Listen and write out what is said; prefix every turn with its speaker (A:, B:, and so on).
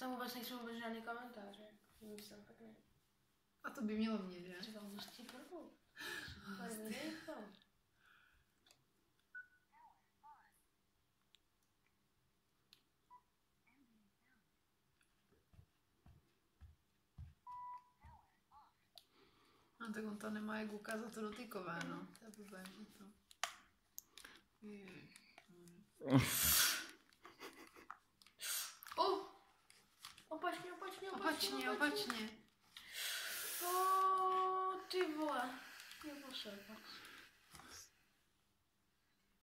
A: Tam vůbec nejsou vůbec žádný komentáře. Nic tam tak ne.
B: A to by mělo mě, že?
A: Třeba vidíš to?
B: No tak on to nemá jak ukázat to dotykové, no. To je blbé, to.
A: Oh!
B: opacznie, opacznie.
A: O, ty woła. Nie poszedł.